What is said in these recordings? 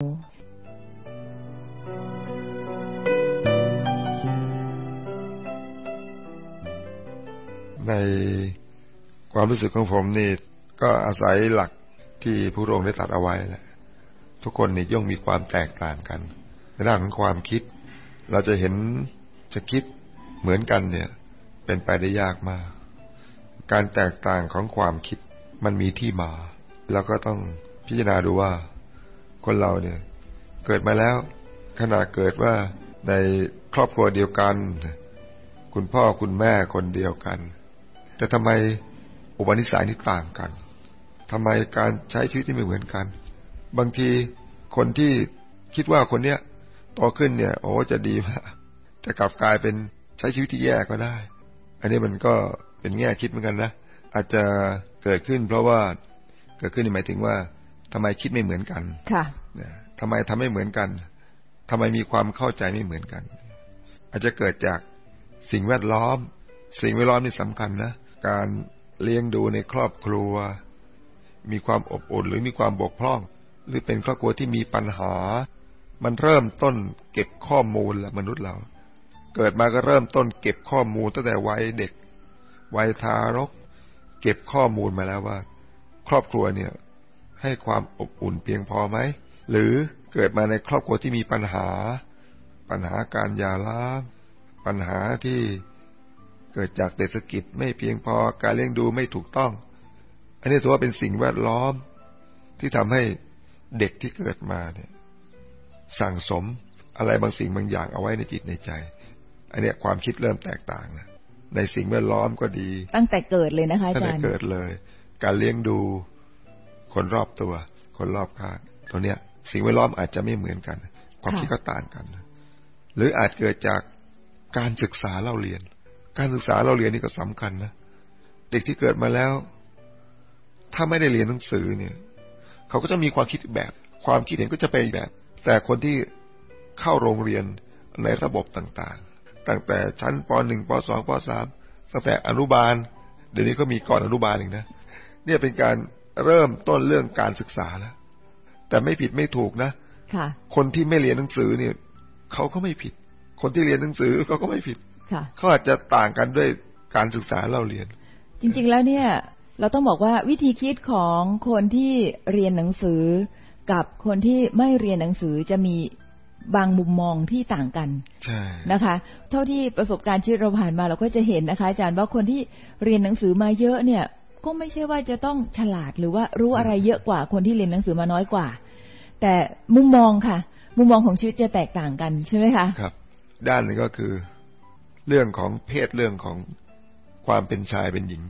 ในความรู้สึกของผมนี่ก็อาศัยหลักที่ผู้รงได้ตัดเอาไว้แหละทุกคนนี่ย่อมมีความแตกต่างกัน ในด้านของความคิด เราจะเห็นจะคิดเหมือนกันเนี่ย เป็นไปได้ยากมาก การแตกต่างของความคิดมันมีที่มาเราก็ต้องพิจารณาดูว่า คนเราเนี่ย เกิดมาแล้ว ขณะเกิดว่าในครอบครัวเดียวกัน คุณพ่อคุณแม่คนเดียวกัน แต่ทำไมอุปนิสัยนี่ต่างกันทำไมการใช้ชีวิตที่ไม่เหมือนกัน บางทีคนที่คิดว่าคนเนี้ยโตขึ้นเนี่ย โอ้จะดีมากจะกลับกลายเป็นใช้ชีวิตที่แย่ก็ได้ อันนี้มันก็เป็นแง่คิดเหมือนกันนะ อาจจะเกิดขึ้นเพราะว่าเกิดขึ้นหมายถึงว่า ทำไมคิดไม่เหมือนกัน ค่ะทำไมทำไม่เหมือนกันทำไมมีความเข้าใจไม่เหมือนกัน อาจจะเกิดจากสิ่งแวดล้อม สิ่งแวดล้อมนี่สำคัญนะ การเลี้ยงดูในครอบครัว มีความอบอุ่นหรือมีความบกพร่อง หรือเป็นครอบครัวที่มีปัญหา มันเริ่มต้นเก็บข้อมูลละมนุษย์เรา เกิดมาก็เริ่มต้นเก็บข้อมูลตั้งแต่วัยเด็ก วัยทารก เก็บข้อมูลมาแล้วว่า ครอบครัวเนี่ย ให้ความอบอุ่นเพียงพอไหม หรือเกิดมาในครอบครัวที่มีปัญหา ปัญหาการยาล้างปัญหาที่เกิดจากเศรษฐกิจไม่เพียงพอการเลี้ยงดูไม่ถูกต้อง อันนี้ถือว่าเป็นสิ่งแวดล้อมที่ทำให้เด็กที่เกิดมาเนี่ย สั่งสมอะไรบางสิ่งบางอย่างเอาไว้ในจิตในใจ อันนี้ความคิดเริ่มแตกต่างนะในสิ่งแวดล้อมก็ดี ตั้งแต่เกิดเลยนะคะอาจารย์ตั้งแต่เกิดเลย การเลี้ยงดู คนรอบตัว คนรอบข้างตัวเนี้ย สิ่งแวดล้อมอาจจะไม่เหมือนกัน ความคิดก็ต่างกัน หรืออาจเกิดจากการศึกษาเล่าเรียน การศึกษาเล่าเรียนนี่ก็สำคัญนะเด็กที่เกิดมาแล้ว ถ้าไม่ได้เรียนหนังสือเนี่ย เขาก็จะมีความคิดแบบ ความคิดเห็นก็จะเป็นแบบ แต่คนที่เข้าโรงเรียนในระบบต่างๆ ตั้งแต่ชั้นป .1 ป .2 ป .3 ตั้งแต่อนุบาล เดี๋ยวนี้ก็มีก่อนอนุบาลอีกนะ เนี่ยเป็นการ เริ่มต้นเรื่องการศึกษาแล้ว แต่ไม่ผิดไม่ถูกนะค่ะ คนที่ไม่เรียนหนังสือเนี่ยเขาก็ไม่ผิด คนที่เรียนหนังสือเขาก็ไม่ผิดค่ะเขาอาจจะต่างกันด้วยการศึกษาเราเรียน จริง ๆ แล้วเนี่ย เราต้องบอกว่าวิธีคิดของคนที่เรียนหนังสือ กับคนที่ไม่เรียนหนังสือจะมีบางมุมมองที่ต่างกันใช่นะคะ เท่าที่ประสบการณ์ชีวิตเราผ่านมาเราก็จะเห็นนะคะ อาจารย์ว่าคนที่เรียนหนังสือมาเยอะเนี่ย ก็ไม่ใช่ว่าจะต้องฉลาดหรือว่ารู้อะไรเยอะกว่าคนที่เรียนหนังสือมาน้อยกว่า แต่มุมมองค่ะ มุมมองของชีวิตจะแตกต่างกันใช่ไหมคะครับ ด้านหนึงก็คือ เรื่องของเพศเรื่องของความเป็นชายเป็นหญิง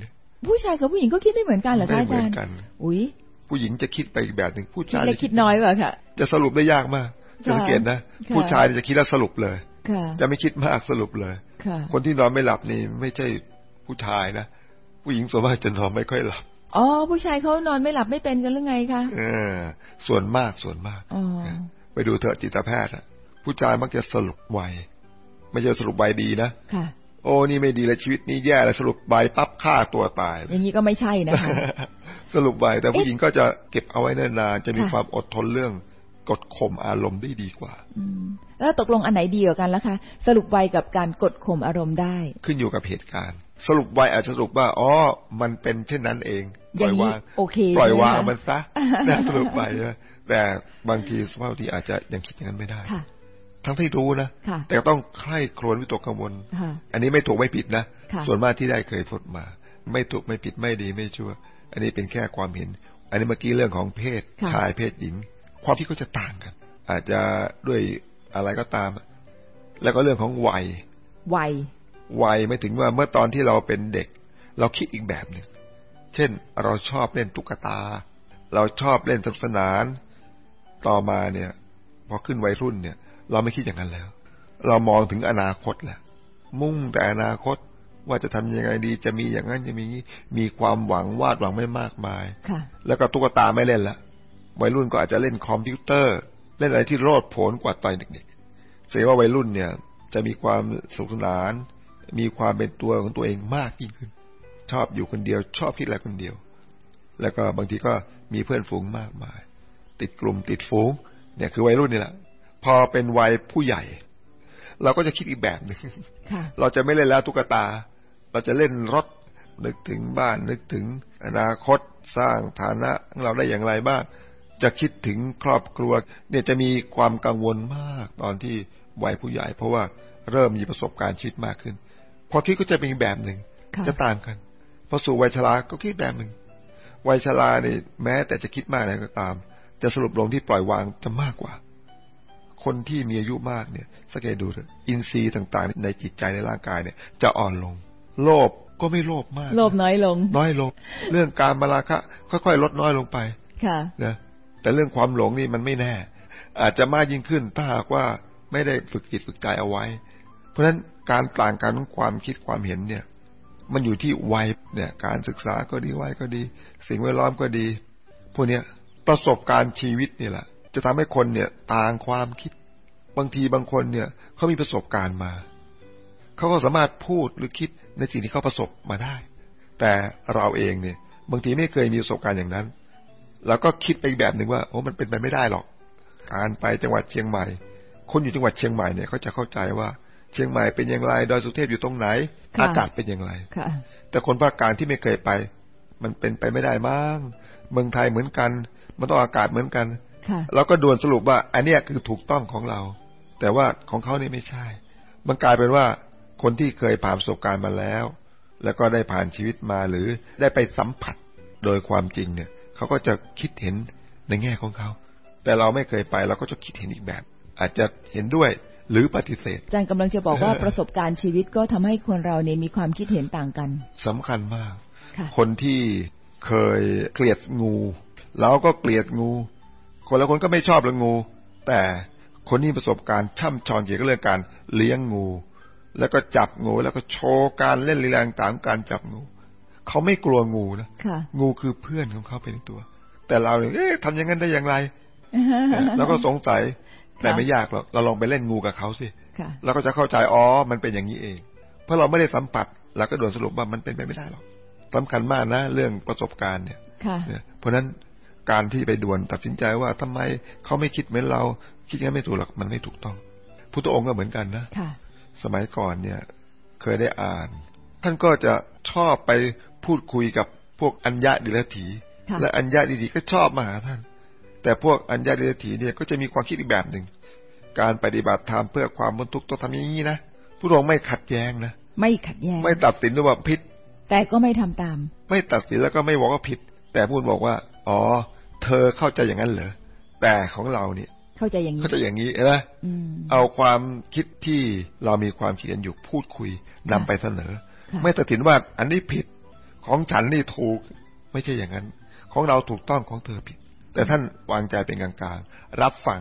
ผู้ชายกับผู้หญิงก็คิดไม่เหมือนกันเหรอไม่คะอาเหมืจาอรนย์กันอุ้ยผู้หญิงจะคิดไปอีกแบบหนึ่งผู้คิดชายเล็กคิดน้อยเปล่าค่ะ จะสรุปได้ยากมากจะสังเกตนะค่ะผู้ชายจะคิดแล้วสรุปเลยค่ะจะไม่คิดมากสรุปเลยค่ะคนที่นอนไม่หลับนี่ไม่ใช่ผู้ชายนะ ผู้หญิงส่วนมากจะนอนไม่ค่อยหลับอ๋อผู้ชายเขานอนไม่หลับไม่เป็นกันหรือไงคะเออ ส่วนมากส่วนมากอ๋อไปดูเถอะจิตแพทย์อะผู้ชายมักจะสรุปไวไม่ใช่สรุปไวดีนะค่ะ โอ้นี่ไม่ดีเลยชีวิตนี้แย่เลยสรุปใบปั๊บฆ่าตัวตาย อย่างนี้ก็ไม่ใช่นะคะสรุปใบแต่ผู้หญิงก็จะเก็บเอาไว้นานๆจะมีค่ะความอดทนเรื่องกดข่มอารมณ์ได้ดีกว่าอืมแล้วตกลงอันไหนดีกว่ากันล่ะคะ สรุปไวกับการกดข่มอารมณ์ได้ ขึ้นอยู่กับเหตุการณ์ สรุปไวอาจจะสรุปว่าอ๋อมันเป็นเช่นนั้นเองปอล่ย่าองยวานี้งโอเคปล่อยวางใช่ไหมันซะนะสรุปไปนะแต่บางทีสภาพที่อาจจะยังคิดอย่างนั้นไม่ได้ค่ะทั้งที่รู้นะค่ะแต่ต้องใคร่ครวญวิตกกังวลค่ะอันนี้ไม่ถูกไม่ผิดนะค่ะส่วนมากที่ได้เคยพูดมา ไม่ถูกไม่ผิดไม่ดีไม่ชั่ว อันนี้เป็นแค่ความเห็น อันนี้เมื่อกี้เรื่องของเพศค่ะชายเพศหญิง ความคิดก็จะต่างกัน อาจจะด้วยอะไรก็ตาม แล้วก็เรื่องของวัยไว วัยไม่ถึงว่าเมื่อตอนที่เราเป็นเด็ก เราคิดอีกแบบหนึ่งเช่น เราชอบเล่นตุ๊กตา เราชอบเล่นสนุกสนาน ต่อมาเนี่ย พอขึ้นวัยรุ่นเนี่ย เราไม่คิดอย่างนั้นแล้ว เรามองถึงอนาคตแหละมุ่งแต่อนาคตว่าจะทำยังไงดีจะมีอย่างนั้นจะมีอย่างนี้มีความหวังวาดหวังไม่มากมายค่ะแล้วก็ตุ๊กตาไม่เล่นละวัยรุ่นก็อาจจะเล่นคอมพิวเตอร์ เล่นอะไรที่โลดโผนกว่าตอนเด็กๆแสดงว่าวัยรุ่นเนี่ย จะมีความสนุกสนาน มีความเป็นตัวของตัวเองมากยิ่งขึ้น ชอบอยู่คนเดียว ชอบคิดอะไรคนเดียว แล้วก็บางทีก็มีเพื่อนฝูงมากมาย ติดกลุ่มติดฝูง เนี่ยคือวัยรุ่นนี่แหละ พอเป็นวัยผู้ใหญ่ เราก็จะคิดอีกแบบหนึ่งค่ะเราจะไม่เล่นแล้วตุ๊กตา เราจะเล่นรถนึกถึงบ้านนึกถึงอนาคตสร้างฐานะของเราได้อย่างไรบ้าง จะคิดถึงครอบครัว เนี่ยจะมีความกังวลมากตอนที่วัยผู้ใหญ่ เพราะว่าเริ่มมีประสบการณ์ชีวิตมากขึ้น พอคิดก็จะเป็นอีกแบบหนึ่งค่ะจะต่างกัน พอสู่วัยชราก็คิดแบบหนึ่ง วัยชราเนี่ยแม้แต่จะคิดมากอะไรก็ตาม จะสรุปลงที่ปล่อยวางจะมากกว่า คนที่มีอายุมากเนี่ยสังเกตดูเถอะอินทรีย์ต่างๆ ในจิตใจในร่างกายเนี่ย จะอ่อนลง โลภก็ไม่โลภมาก โลภน้อยลง น้อยลง เรื่องการมาราคะ ค่อยๆ ลดน้อยลงไปค่ะนะแต่เรื่องความหลงนี่มันไม่แน่ อาจจะมากยิ่งขึ้นถ้าหากว่าไม่ได้ฝึกจิตฝึกใจเอาไว้เพ ราะฉะนั้นการต่างกันของความคิดความเห็นเนี่ย มันอยู่ที่วัยเนี่ย การศึกษาก็ดีวัยก็ดี สิ่งแวดล้อมก็ดี พวกเนี้ยประสบการณ์ชีวิตนี่แหละ จะทำให้คนเนี่ยต่างความคิด บางทีบางคนเนี่ยเขามีประสบการณ์มาเขาก็สามารถพูดหรือคิดในสิ่งที่เขาประสบมาได้ แต่เราเองเนี่ย บางทีไม่เคยมีประสบการณ์อย่างนั้นแล้วก็คิดไปอีกแบบหนึ่งว่าโอ้มันเป็นไปไม่ได้หรอก การไปจังหวัดเชียงใหม่ คนอยู่จังหวัดเชียงใหม่เนี่ยเขาจะเข้าใจว่า เชียงใหม่เป็นอย่างไร ดอยสุเทพอยู่ตรงไหนค่ะอากาศเป็นอย่างไรค่ะแต่คนภาคกลางที่ไม่เคยไป มันเป็นไปไม่ได้มั้งเมืองไทยเหมือนกัน มันต้องอากาศเหมือนกันค่ะเราก็ด่วนสรุปว่า อันเนี้ยคือถูกต้องของเรา แต่ว่าของเขานี่ไม่ใช่ มันกลายเป็นว่าคนที่เคยผ่านประสบการณ์มาแล้ว แล้วก็ได้ผ่านชีวิตมาหรือได้ไปสัมผัสโดยความจริงเนี่ยเขาก็จะคิดเห็นในแง่ของเขา แต่เราไม่เคยไปเราก็จะคิดเห็นอีกแบบ อาจจะเห็นด้วย หรือปฏิเสธอาจารย์กำลังจะบอกว่าประสบการณ์ชีวิตก็ทำให้คนเราเนี่ยมีความคิดเห็นต่างกันสำคัญมากค่ะคนที่เคยเกลียดงูเราก็เกลียดงู คนละคนก็ไม่ชอบเรื่องงู แต่คนที่ประสบการณ์ช่ำชองเกี่ยวกับเรื่องการเลี้ยงงู แล้วก็จับงูแล้วก็โชว์การเล่นลีลาต่างๆการจับงู เขาไม่กลัวงูนะค่ะงูคือเพื่อนของเขาเป็นตัว แต่เราเนี่ยเอ๊ะทำอย่างนั้นได้อย่างไรเราก็สงสัย แต่ไม่ยากหรอกเราลองไปเล่นงูกับเขาสิค่ะเราก็จะเข้าใจอ๋อมันเป็นอย่างนี้เอง เพราะเราไม่ได้สัมผัสเราก็ด่วนสรุปว่ามันเป็นไปไม่ได้หรอกสำคัญมากนะ เรื่องประสบการณ์เนี่ยค่ะเนี่ยเพราะฉะนั้นการที่ไปด่วนตัดสินใจว่าทำไมเขาไม่คิดเหมือนเราคิดงั้นไม่ถูกหรอกมันไม่ถูกต้องพุทธองค์ก็เหมือนกันนะค่ะสมัยก่อนเนี่ย เคยได้อ่าน ท่านก็จะชอบไปพูดคุยกับพวกอัญญาดิลถีค่ะและอัญญาดิลถีก็ชอบมาหาท่าน แต่พวกอัญญาดิลถีเนี่ยก็จะมีความคิดอีกแบบหนึ่ง การปฏิบัติธรรมเพื่อความบรรทุกข์ต้องทำอย่างนี้นะพระองค์ไม่ขัดแย้งนะไม่ขัดแย้ง ไม่ตัดสินว่าผิด แต่ก็ไม่ทำตาม ไม่ตัดสินแล้วก็ไม่บอกว่าผิด แต่พูดบอกว่า อ๋อ เธอเข้าใจอย่างนั้นเหรอแต่ของเราเนี่ยเข้าใจอย่างนี้เข้าใจอย่างนี้เห็นะอืมเอาความคิดที่เรามีความคิดกันอยู่พูดคุยนำไปเสนอค่ะไม่ตัดสินว่าอันนี้ผิดของฉันนี่ถูก ไม่ใช่อย่างนั้น ของเราถูกต้องของเธอผิด แต่ท่านวางใจเป็นกลางๆ รับฟัง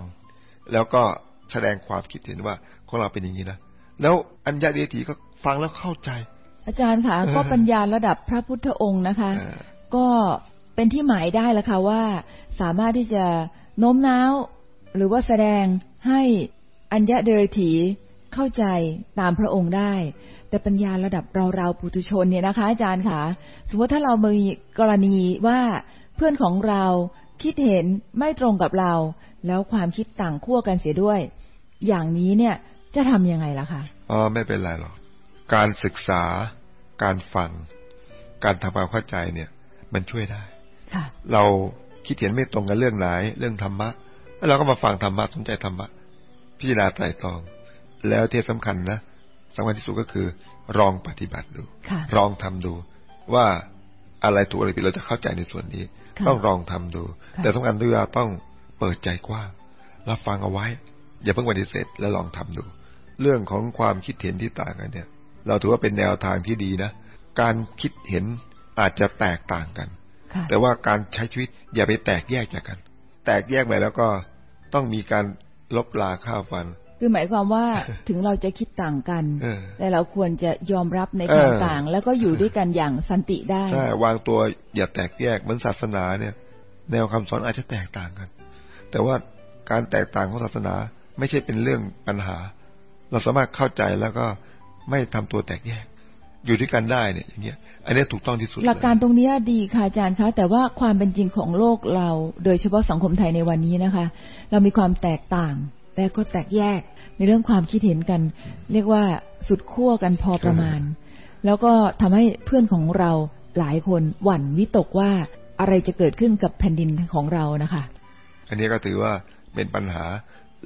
แล้วก็แสดงความคิดเห็นว่าของเราเป็นอย่างนี้นะ แล้วอัญญาเดถีก็ฟังแล้วเข้าใจ อาจารย์ค่ะเออก็ปัญญาระดับพระพุทธองค์นะคะเออก็เป็นที่หมายได้แล้วค่ะว่าสามารถที่จะโน้มน้าว หรือว่าแสดงให้อัญญะเดรถีเข้าใจตามพระองค์ได้ แต่ปัญญาระดับเราเราๆปุถุชนเนี่ยนะคะ อาจารย์ค่ะสมมติถ้าเรามีกรณีว่าเพื่อนของเรา คิดเห็นไม่ตรงกับเรา แล้วความคิดต่างขั้วกันเสียด้วย อย่างนี้เนี่ยจะทำยังไงล่ะคะอ๋อไม่เป็นไรหรอกการศึกษา การฟัง การทำความเข้าใจเนี่ย มันช่วยได้ค่ะเราคิดเห็นไม่ตรงกันเรื่องไหน เรื่องธรรมะแล้วเราก็มาฟังธรรมะสนใจธรรมะพิจารณาไตรตรอง แล้วที่สำคัญนะสำคัญที่สุดก็คือ ลองปฏิบัติดูค่ะลองทำดูว่าอะไรถูกอะไรผิดเราจะเข้าใจในส่วนนี้ค่ะ ต้องลองทำดูค่ะแต่สำคัญด้วยว่าต้องเปิดใจกว้างรับฟังเอาไว้ อย่าเพิ่งปฏิเสธแล้วลองทำดู เรื่องของความคิดเห็นที่ต่างกันเนี่ย เราถือว่าเป็นแนวทางที่ดีนะ การคิดเห็นอาจจะแตกต่างกันค่ะแต่ว่าการใช้ชีวิตอย่าไปแตกแยกจากกัน แตกแยกไปแล้วก็ต้องมีการลบลาข้าวฟัน คือหมายความว่าถึงเราจะคิดต่างกันเออแต่เราควรจะยอมรับในความเออต่าง แล้วก็อยู่ด้วยกันอย่างสันติได้ใช่วางตัวอย่าแตกแยกเหมือนศาสนาเนี่ย แนวคำสอนอาจจะแตกต่างกัน แต่ว่าการแตกต่างของศาสนาไม่ใช่เป็นเรื่องปัญหา เราสามารถเข้าใจแล้วก็ไม่ทำตัวแตกแยก อยู่ด้วยกันได้เนี่ย อย่างเงี้ย อันนี้ถูกต้องที่สุดหลักการตรงนี้ดีค่ะอาจารย์คะแต่ว่าความเป็นจริงของโลกเรา โดยเฉพาะสังคมไทยในวันนี้นะคะ เรามีความแตกต่าง แต่ก็แตกแยกในเรื่องความคิดเห็นกัน เรียกว่าสุดขั้วกันพอประมาณ แล้วก็ทำให้เพื่อนของเราหลายคนหวั่นวิตกว่าอะไรจะเกิดขึ้นกับแผ่นดินของเรานะคะ อันนี้ก็ถือว่าเป็นปัญหา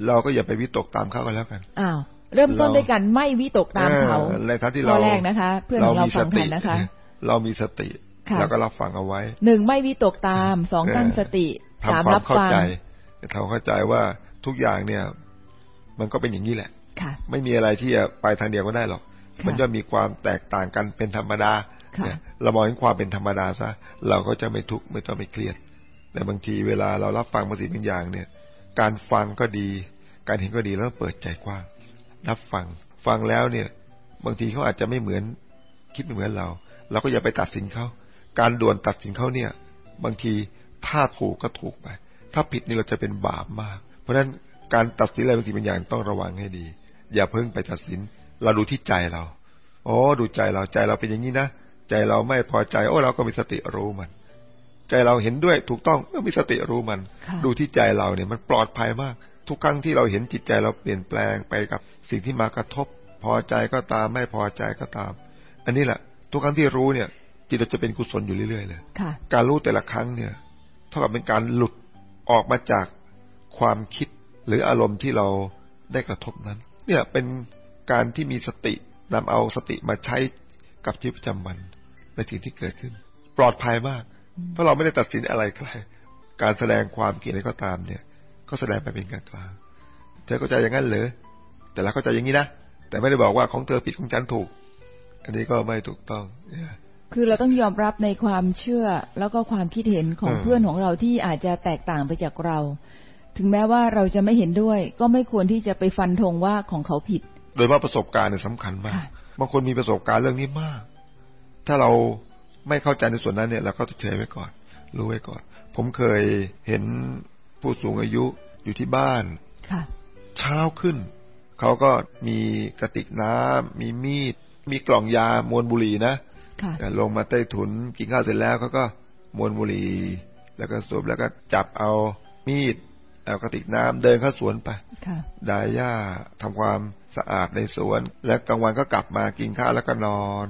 เราก็อย่าไปวิตกตามเขากันแล้วกันอ้าวเริ่มต้นด้วยกันไม่วิตกตามเขาในฐานที่ข้เราอแรกนะคะ เพื่อนของเราฟังทันนะคะ เรามีสติค่ะแล้วก็รับฟังเอาไว้หนึ่งไม่วิตกตามสองตั้งสติสามทำควารัมบเข้าฟังใจทำเข้าใจว่า ทุกอย่างเนี่ย มันก็เป็นอย่างนี้แหละค่ะไม่มีอะไรที่จะไปทางเดียวก็ได้หรอกค่ะมันย่อมมีความแตกต่างกันเป็นธรรมดาค่ะเนี่ยเรามองเห็นความเป็นธรรมดาซะเราก็จะไม่ทุกข์ไม่ต้องไม่เครียดแต่บางทีเวลาเรารับฟังบางสิ่งบางอย่างเนี่ย การฟังก็ดี การเห็นก็ดีแล้วเปิดใจกว้างรับฟังฟังแล้วเนี่ย บางทีเขาอาจจะไม่เหมือน คิดไม่เหมือนเรา เราก็อย่าไปตัดสินเขาการด่วนตัดสินเขาเนี่ย บางทีถ้าถูกก็ถูกไป ถ้าผิดนี่เราจะเป็นบาปมากเพ ราะฉะนั้นการตัดสินอะไรบางสิ่งบางอย่างต้องระวังให้ดี อย่าเพิ่งไปตัดสิน เราดูที่ใจเราโอ้ดูใจเราใจเราเป็นอย่างนี้นะใจเราไม่พอใจ โอ้เราก็มีสติรู้มัน ใจเราเห็นด้วยถูกต้องก็มีสติรู้มันค่ะดูที่ใจเราเนี่ยมันปลอดภัยมาก ทุกครั้งที่เราเห็นจิตใจเราเปลี่ยนแปลงไปกับสิ่งที่มากระทบ พอใจก็ตามไม่พอใจก็ตาม อันนี้แหละ ทุกครั้งที่รู้เนี่ย จิตเราจะเป็นกุศลอยู่เรื่อยๆเลยค่ะการรู้แต่ละครั้งเนี่ย เท่ากับเป็นการหลุดออกมาจาก ความคิดหรืออารมณ์ที่เราได้กระทบนั้น เนี่ยเป็นการที่มีสตินำเอาสติมาใช้กับชีวิตประจำวันในสิ่งที่เกิดขึ้น ปลอดภัยมาก เพราะเราไม่ได้ตัดสินอะไรใครการแสดงความคิดอะไรก็ตามเนี่ย ก็แสดงไปเป็นกลางกลางๆเธอเข้าใจอย่างนั้นเหรอแต่ละเข้าใจอย่างนี้นะแต่ไม่ได้บอกว่าของเธอผิดของฉันถูก อันนี้ก็ไม่ถูกต้องเนี่ยคือเราต้องยอมรับในความเชื่อแล้วก็ความคิดเห็นของเออเพื่อนของเราที่อาจจะแตกต่างไปจากเรา ถึงแม้ว่าเราจะไม่เห็นด้วย ก็ไม่ควรที่จะไปฟันธงว่าของเขาผิด โดยว่าประสบการณ์เนี่ยสำคัญมากค่ะบางคนมีประสบการณ์เรื่องนี้มาก ถ้าเราไม่เข้าใจในส่วนนั้นเนี่ยเราก็เฉยไว้ก่อน รู้ไว้ก่อน ผมเคยเห็นผู้สูงอายุอยู่ที่บ้านค่ะเช้าขึ้น เขาก็มีกระติกน้ำมีมีด มีกล่องยามวนบุหรี่นะค่ะแต่ลงมาใต้ถุนกินข้าวเสร็จแล้วเขาก็มวนบุหรี่ แล้วก็สูบแล้วก็จับเอามีด เอากระติกน้ำเดินเข้าสวนไปค่ะดายหญ้าทำความสะอาดในสวน แล้วกลางวันก็กลับมากินข้าวแล้วก็นอน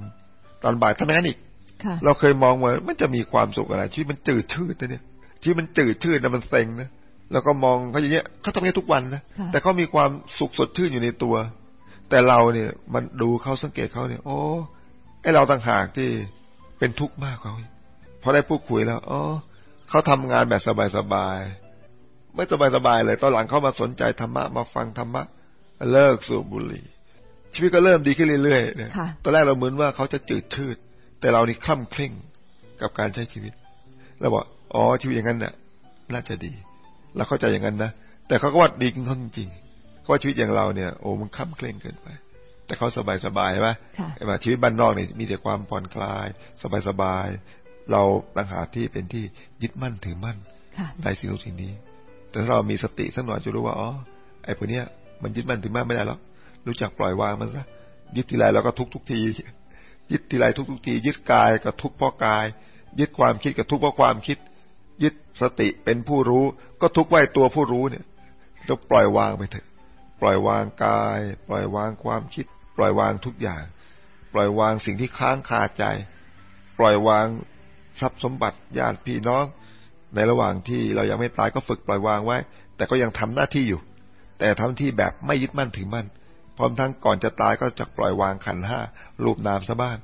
ตอนบ่ายทำอย่างนั้นอีกค่ะเราเคยมองว่ามันจะมีความสุขอะไรชีวิตมันจืดชืดนะเนี่ยชีวิตมันจืดชืดนะมันเซ็งนะแล้วก็มองเขาอย่างเงี้ยเขาทำอย่างนี้ทุกวันนะค่ะแต่เขามีความสุขสดชื่นอยู่ในตัว แต่เราเนี่ย มันดูเขาสังเกตเขาเนี่ย โอ้ไอเราต่างหากที่เป็นทุกข์มากกว่าเขาอีกพอได้พูดคุยแล้วอ๋อเขาทำงานแบบสบายๆ ไม่สบายๆเลย ตอนหลังเขามาสนใจธรรมะมาฟังธรรมะ เลิกสูบบุหรี่ ชีวิตก็เริ่มดีขึ้นเรื่อยๆเนี่ยค่ะตอนแรกเราเหมือนว่าเขาจะจืดชืด แต่เรานี่คล่ำเคร่งกับการใช้ชีวิตเราบอกอ๋อชีวิตอย่างนั้นเนี่ยน่าจะดีเราเข้าใจอย่างนั้นนะแต่เขาก็ว่าดีขึ้นเขาจริงๆเขาว่าชีวิตอย่างเราเนี่ยโอ้มันคล่ำเคร่งเกินไป แต่เขาสบายๆใช่ไหมค่ะใช่ไหมชีวิตบ้านนอกนี่มีแต่ความผ่อนคลาย สบายๆเราต่างหากที่เป็นที่ยึดมั่นถือมั่นค่ะในสิ่งนู้นสิ่งนี้ แต่ถ้าเรามีสติสักหน่อยจะรู้ว่าอ๋อไอ้พวกเนี้ยมันยึดมั่นถือมั่นไม่ได้หรอกรู้จักปล่อยวางมันซะยึดทีไรเราก็ทุกทุกที ยึดทีไรทุกทุกที ยึดกายก็ทุกเพราะกาย ยึดความคิดก็ทุกเพราะความคิด ยึดสติเป็นผู้รู้ ก็ทุกไว้ตัวผู้รู้เนี่ยต้องปล่อยวางไปเถอะ ปล่อยวางกาย ปล่อยวางความคิด ปล่อยวางทุกอย่าง ปล่อยวางสิ่งที่ค้างคาใจ ปล่อยวางทรัพย์สมบัติญาติพี่น้อง ในระหว่างที่เรายังไม่ตายก็ฝึกปล่อยวางไว้ แต่ก็ยังทำหน้าที่อยู่ แต่ทำที่แบบไม่ยึดมั่นถือมั่นพร้อมทั้งก่อนจะตายก็จะปล่อยวางขันธ์ห้ารูปนามซะบ้าง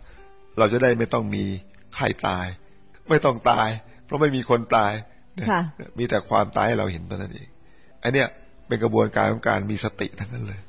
เราจะได้ไม่ต้องมีใครตาย ไม่ต้องตาย เพราะไม่มีคนตายเนี่ยค่ะมีแต่ความตายให้เราเห็นเท่านั้นเองอันเนี้ยเป็นกระบวนการของการมีสติทั้งนั้นเลย